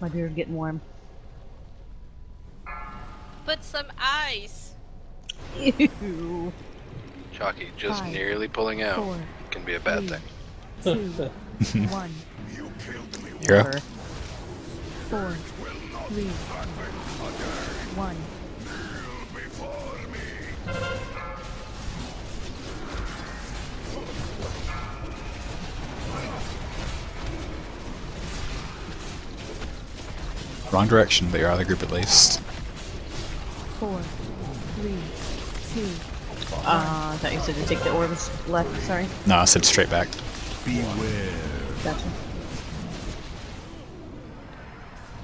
My beard's getting warm. Put some ice. Ew. Chalky, just Five, nearly pulling out Four, can be a bad three, thing. two, one. Hero. Four, four, three, one. Wrong direction, but you're out of the group at least. Four, three, two. Uh, I thought you said to take the orbs left. Sorry. No, I said straight back. Gotcha.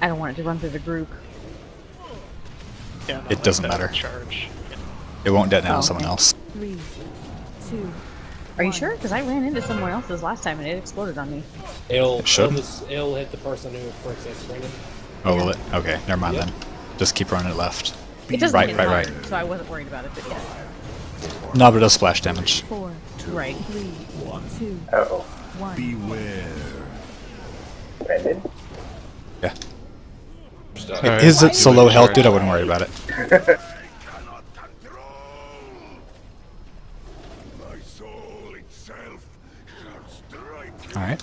I don't want it to run through the group. Yeah, no, It doesn't matter. Charge. It won't detonate Oh, on someone okay. else. Three, two. Are you sure? Because I ran into someone else's last time and it exploded on me. It'll, It should. it'll, just, it'll hit the person who first hits Brandon. Oh, will it? Okay, never mind Yep. then. Just keep running it left. It doesn't Right, hit right, hard, right. So I wasn't worried about it, but yeah. No, but it does splash damage. Four, right. Three, two, Uh-oh. one. Beware. Brandon? Yeah. Alright. Is it so low health, dude? I wouldn't worry about it. Alright.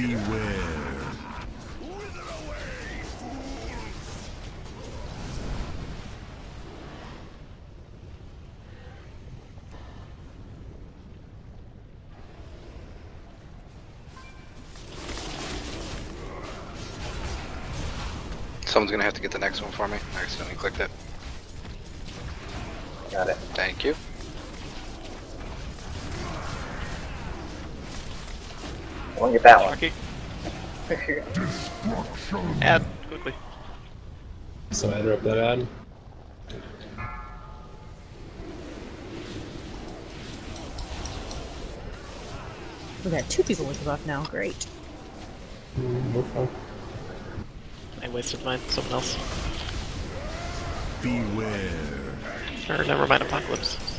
Gilead. Someone's gonna have to get the next one for me. I accidentally clicked it. Got it. Thank you. I want to get that one. Rocky. Add quickly. So I interrupt that ad. We got two people with the buff now. Great. Mm, we're fine. I wasted mine. Someone else. Beware. Or never mind. Apocalypse.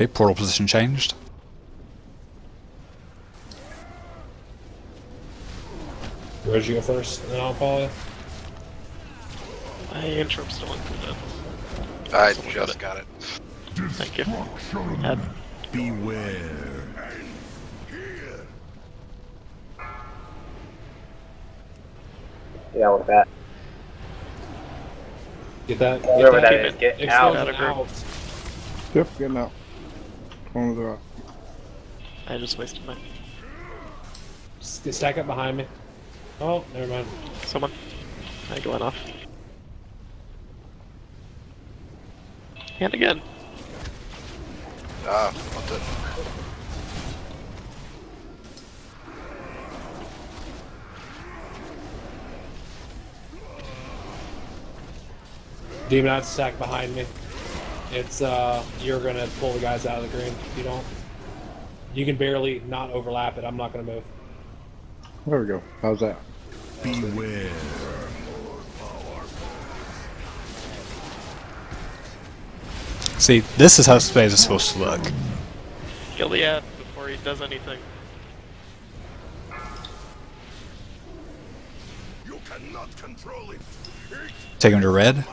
Okay, portal position changed. Where'd you go first? And then I'll follow you. My interim's still included. I Someone got just it. got it. Thank you. Add. Beware. Yeah, with that. Get that. Get Whatever that that. is, get Explosion out. Out of group. out. Yep, getting out. Corner of the rock. I just wasted my. S- Stack up behind me. Oh, never mind. Someone. I going off. And again. Ah, what the? Demon Knight stack behind me. It's uh, you're gonna pull the guys out of the green. If you don't, you can barely not overlap it. I'm not gonna move. There we go. How's that? Beware. See, this is how space is supposed to look. Kill the Gilead before he does anything. You cannot control it. Take him to red.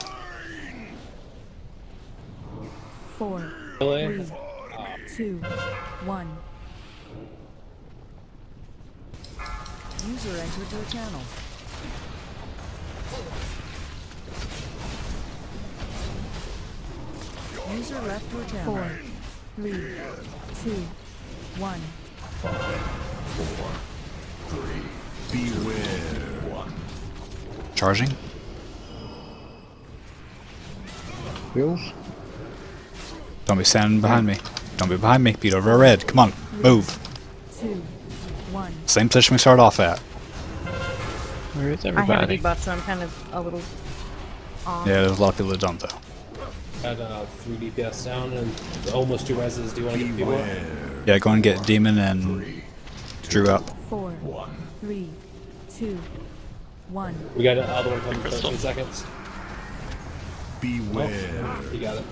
Four, Really? three, two, one. User entered your channel. User left your channel. Four, three, two, one. Beware. Charging. Heals. Don't be standing behind me. Don't be behind me. Beat over a red. Come on. Move. Two, one. Same position we started off at. Where is everybody? I have a everybody? debuff, so I'm kind of a little off. Yeah, there's a lot of people that don't though. Got uh, 3 DPS down and almost 2 reses. Do you want to get people up? Yeah, go and get Demon and Drew up. Four, three, two, one. We got another one coming in Crystal. 13 seconds. Beware. You got it.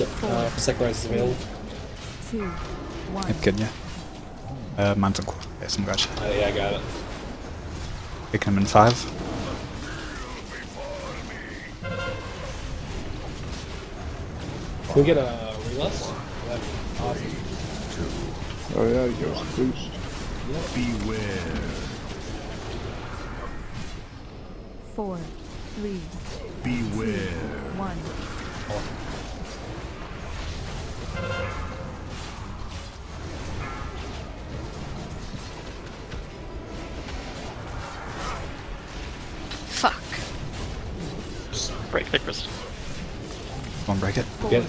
Uh, Second is available. Two, one. Yep, getting. Uh, Mantle Core. Yeah, some gotcha. Uh, yeah, I got it. Picking him in five. Can we get a relust? Awesome. Oh yeah, he goes boost. Beware. Four, three, Beware. one. Fuck. Break the crystal. One break it. Four, Get it.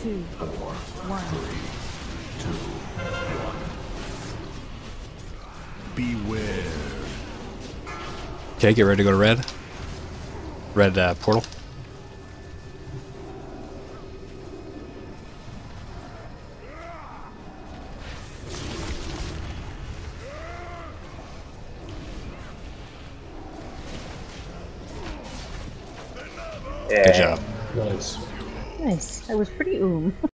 two, one. Beware. Okay, get ready to go to red. Red uh, portal. Good job. Nice. Nice. That was pretty oom.